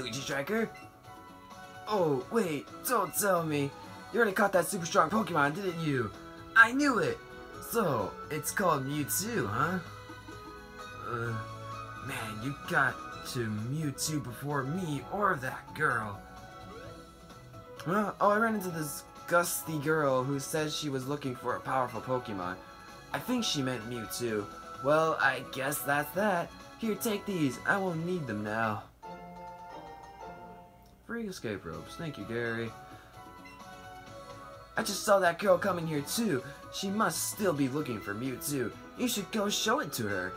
Luigi Striker! Oh, wait, don't tell me. You already caught that super strong Pokemon, didn't you? I knew it! So, it's called Mewtwo, huh? Uh, man, you got to Mewtwo before me or that girl. Well, oh, I ran into this gusty girl who said she was looking for a powerful Pokemon. I think she meant Mewtwo. Well, I guess that's that. Here, take these. I won't need them now. Free escape ropes. Thank you, Gary. I just saw that girl coming here too. She must still be looking for Mewtwo. You should go show it to her.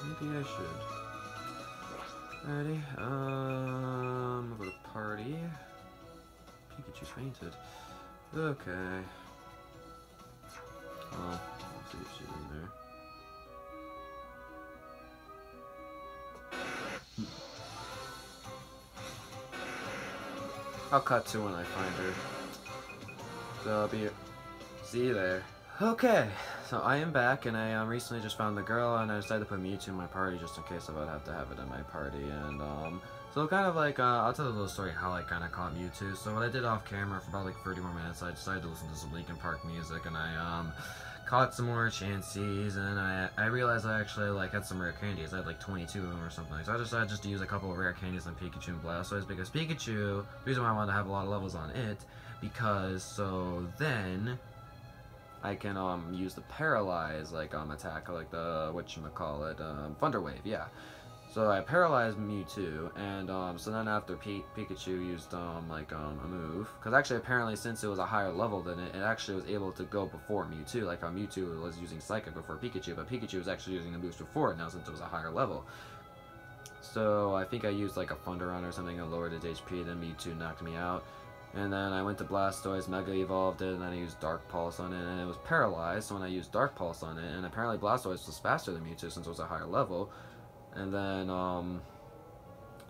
Maybe I should. Alrighty, um, over the party. Pikachu fainted. Okay. Well, let's see if she's in there. I'll cut to when I find her. So I'll be... See you there. Okay, so I am back, and I um, recently just found the girl, and I decided to put Mewtwo in my party just in case I would have to have it in my party, and um, so kind of like, uh, I'll tell a little story how I kind of caught Mewtwo. So what I did off camera for about like 30 more minutes, I decided to listen to some Linkin Park music, and I um, caught some more Chanseys, and I I realized I actually like had some rare candies. I had like 22 of them or something. So I decided just to use a couple of rare candies on Pikachu and Blastoise because Pikachu, the reason why I wanted to have a lot of levels on it, because so then I can um use the paralyze like um attack like the what you call it um Thunder Wave yeah. So I paralyzed Mewtwo, and um, so then after P Pikachu used um, like um, a move, because actually apparently since it was a higher level than it, it actually was able to go before Mewtwo, like how Mewtwo was using Psychic before Pikachu, but Pikachu was actually using the boost before it now since it was a higher level. So I think I used like a Thunder Run or something and lowered its HP, then Mewtwo knocked me out. And then I went to Blastoise, Mega Evolved it, and then I used Dark Pulse on it, and it was paralyzed, so when I used Dark Pulse on it, and apparently Blastoise was faster than Mewtwo since it was a higher level, and then, um,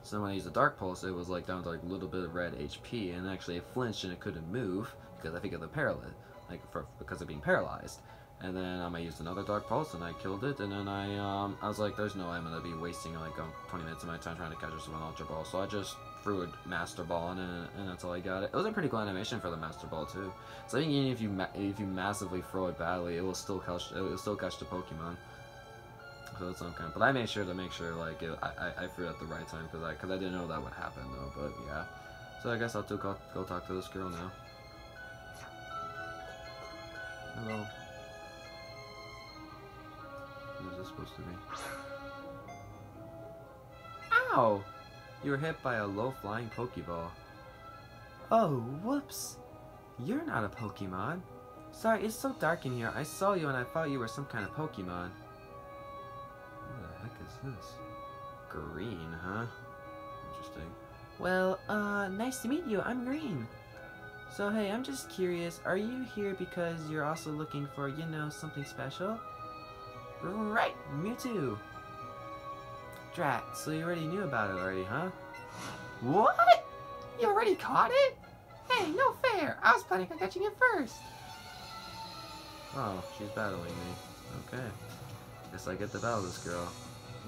so when I used the Dark Pulse, it was like down to like a little bit of red HP, and actually it flinched and it couldn't move, because I think of the paralysis, like, for, because of being paralyzed. And then um, I used another Dark Pulse, and I killed it, and then I, um, I was like, there's no way I'm gonna be wasting like um, 20 minutes of my time trying to catch this an Ultra Ball, so I just threw a Master Ball in it, and that's all I got. It was a pretty cool animation for the Master Ball too. So I think even if you if you massively throw it badly, it will still catch it will still catch the Pokemon. Some kind. But I made sure to make sure like it, I, I threw it at the right time because I because I didn't know that would happen though. But yeah. So I guess I'll go go talk to this girl now. Hello. Who's this supposed to be? Ow! You were hit by a low-flying Pokeball. Oh, whoops. You're not a Pokemon. Sorry, it's so dark in here. I saw you and I thought you were some kind of Pokemon. This? Green, huh? Interesting. Well, uh, nice to meet you. I'm Green. So, hey, I'm just curious. Are you here because you're also looking for, you know, something special? Right, Mewtwo. Drat, so you already knew about it already, huh? What? You already caught it? Hey, no fair. I was planning on catching it first. Oh, she's battling me. Okay. Guess I get to battle this girl.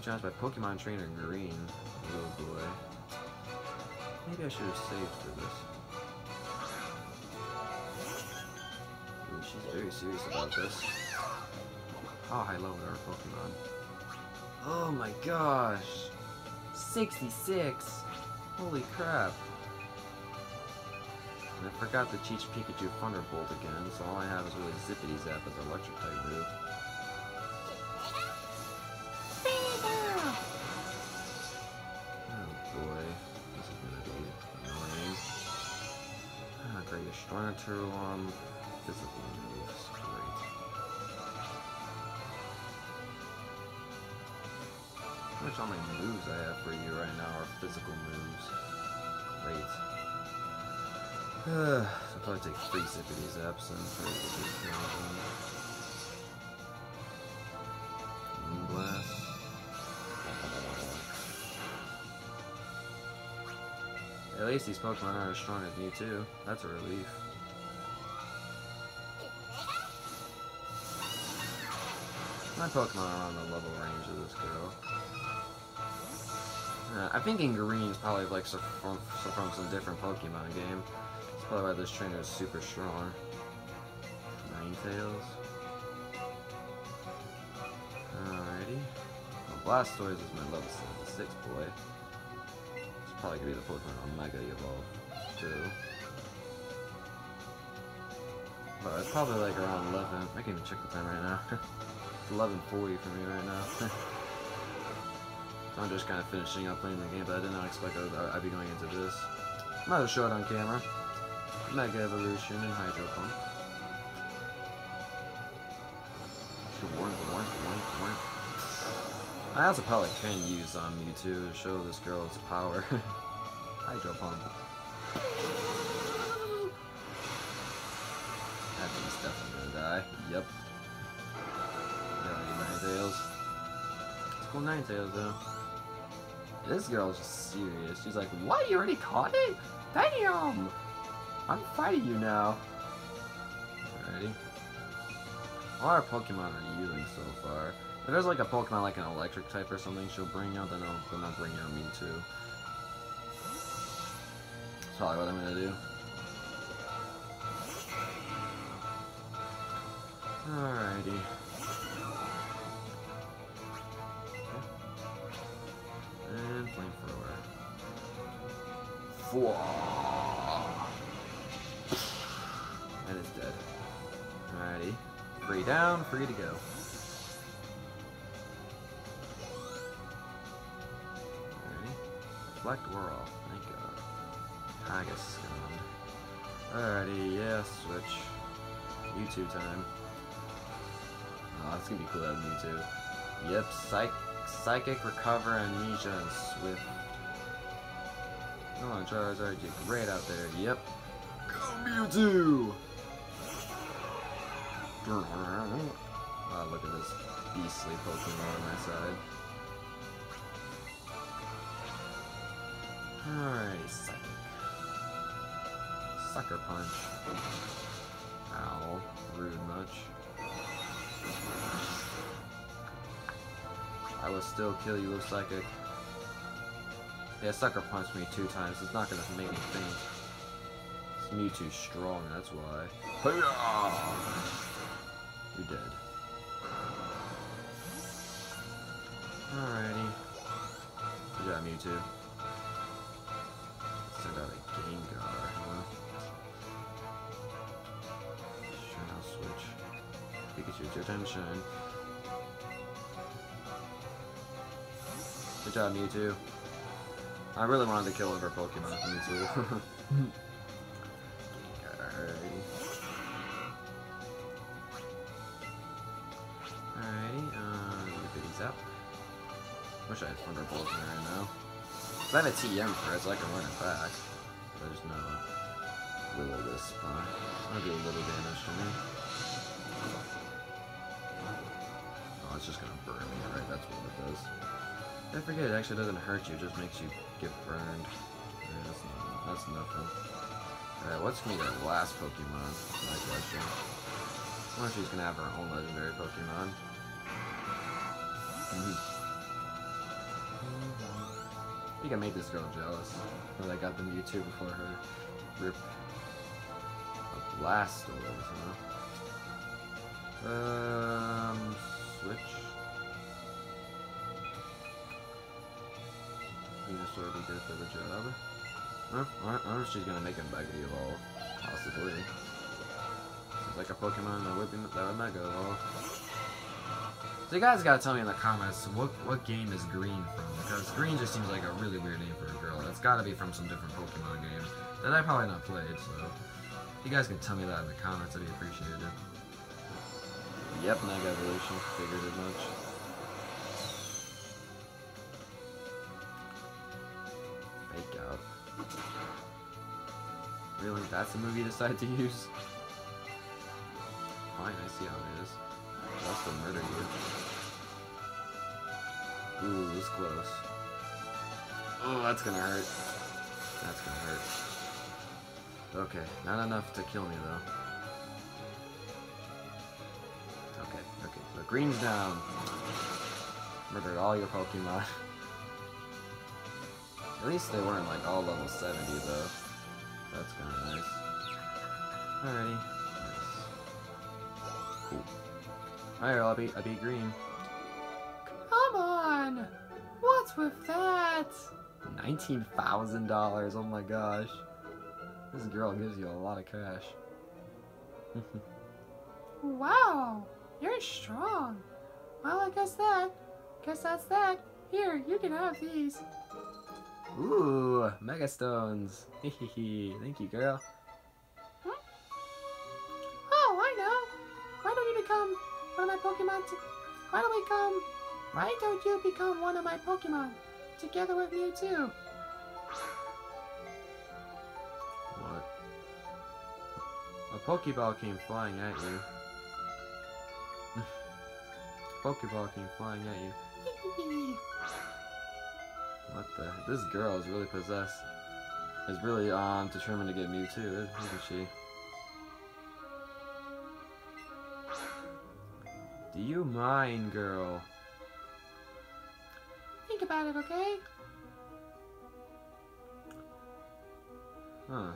I'm by Pokemon Trainer Green. Oh boy. Maybe I should have saved for this. Ooh, she's very serious about this. How high level are Pokemon? Oh my gosh! 66! Holy crap. And I forgot to teach Pikachu Thunderbolt again, so all I have is really Zippity Zap as an electric type move. Destroy on physical moves. Great. How much all my moves I have for you right now are physical moves. Great. Uh, I'll probably take three Zippity Zaps and try to get these. Moonblast. At least these Pokemon aren't as strong as Mewtwo. That's a relief. My Pokemon are on the level range of this girl. Uh, I think in green is probably like from, from some different Pokemon game. That's probably why this trainer is super strong. Ninetales. Alrighty. Well, Blastoise is my level 76 boy. It's probably gonna be the Pokemon on Mega Evolve too. But it's probably like around 11. I can even check the time right now. it's 11.40 for me right now. I'm just kind of finishing up playing the game, but I did not expect I'd, I'd be going into this. Might show it on camera. Mega Evolution and Hydro Pump. I also probably can use on um, Mewtwo to show this girl its power. Hydro Pump. That thing's definitely gonna die. Yep. Ninetales. It's cool Ninetales though. This girl's just serious. She's like, what? You already caught it? Damn! I'm fighting you now. Alrighty. All our Pokemon are using so far. If there's like a Pokemon like an electric type or something she'll bring out, then I'll, then I'll bring out Mewtwo. That's probably what I'm gonna do. Alrighty. Flamethrower. Four. And it's dead. Alrighty. Free down, free to go. Alrighty. Reflect we're off, thank god. Haggis gone. Alrighty, yeah, switch. YouTube time. Oh, that's gonna be cool to have Mewtwo. Yep, Psych Psychic, Recover, Amnesia, and Swift. Come on, Charizard, you're great out there. Yep. Go Mewtwo! Oh, look at this beastly Pokemon on my side. Alrighty, Psychic. Sucker Punch. Ow, rude much. I will still kill you with Psychic. Yeah, Sucker punched me two times. It's not gonna make me think. It's Mewtwo strong, that's why. You're dead. Alrighty. Good job, Mewtwo. Send out a Gengar, huh? I'll switch. Pikachu, it's your time to shine. Job, Mewtwo. I really wanted to kill over Pokemon with Mewtwo. Alrighty. Alrighty, uh, these up. Wish I had Thunderbolt in there right now. I have a TM for it, so I can run it back. There's no Will-O-Wisp, uh, I'll do a little damage to me. Oh, it's just gonna burn me, right? That's what it does. I forget, it actually doesn't hurt you, it just makes you get burned. Yeah, that's, not, that's nothing. Alright, what's gonna be our last Pokemon? my question. I wonder if she's gonna have her own legendary Pokemon. Mm -hmm. I think I made this girl jealous. When I got the Mewtwo before her rip a Blastoise, know? Um, switch. Venusaur be good for the job. I wonder if she's gonna make him Mega Evolve. Possibly. Seems like a Pokemon that would, be, that would Mega Evolve. So you guys gotta tell me in the comments what what game is Green from because Green just seems like a really weird name for a girl. It's gotta be from some different Pokemon game that I probably not played. So you guys can tell me that in the comments. I'd be appreciated. Yep, Mega Evolution. Figured as much. Really? That's the movie you decided to use? Fine, I see how it is. That's to murder you. Ooh, this close. Oh, that's gonna hurt. That's gonna hurt. Okay, not enough to kill me though. Okay, okay, so green's down. Murdered all your Pokemon. At least they weren't like all level 70 though. That's kind of nice. Alrighty. Cool. Alright, I'll be, I'll be green. Come on! What's with that? $19,000, oh my gosh. This girl gives you a lot of cash. Wow, you're strong. Well, I guess that. Guess that's that. Here, you can have these. Ooh, Mega Stones. Thank you, girl. Oh, I know. Why don't you become one of my Pokemon? Why don't we come? Why don't you become one of my Pokemon together with Mewtwo? What? A Pokeball came flying at you. Pokeball came flying at you. What the? This girl is really possessed. Is really um determined to get Mewtwo, isn't she? Do you mind, girl? Think about it, okay? Huh.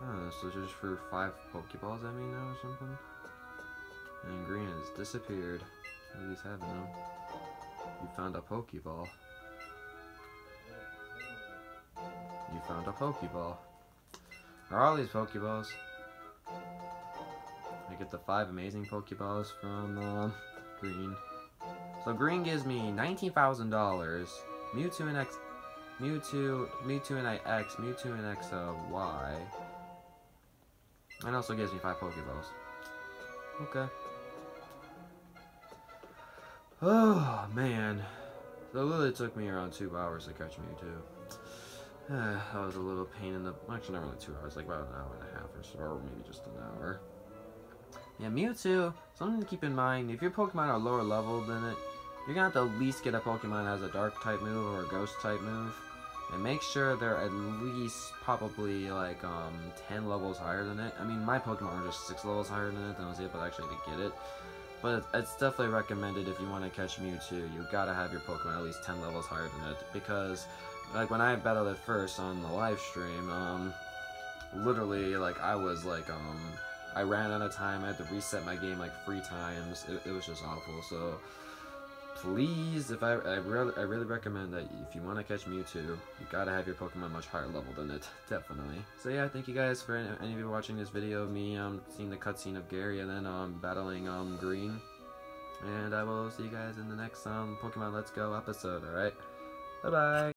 Huh, so just for five Pokeballs I mean now or something? And green has disappeared. What he's having them. You found a Pokeball. You found a Pokeball. Are all these Pokeballs? I get the five amazing Pokeballs from um, green. So green gives me $19,000. Mewtwonite X Mewtwo, Mewtwonite X, Mewtwonite X, uh, Y. And also gives me five Pokeballs. Okay. Oh, man. So it literally took me around two hours to catch Mewtwo. that was a little pain in the... Actually, not really two hours, like about an hour and a half or so, or maybe just an hour. Yeah, Mewtwo, something to keep in mind, if your Pokemon are lower level than it, you're gonna have to at least get a Pokemon that has a dark type move or a ghost type move. And make sure they're at least probably like um 10 levels higher than it. I mean my Pokemon are just 6 levels higher than it, and I was able to actually to get it. But it's definitely recommended if you want to catch Mewtwo, you gotta have your Pokemon at least 10 levels higher than it. Because like when I battled it first on the live stream, um literally like I was like um I ran out of time, I had to reset my game like three times. It, it was just awful, so please, if I, I really, I really recommend that if you want to catch Mewtwo, you gotta have your Pokemon much higher level than it, definitely. So yeah, thank you guys for any, any of you watching this video of me um seeing the cutscene of Gary and then um battling um Green, and I will see you guys in the next um Pokemon Let's Go episode. All right, bye bye.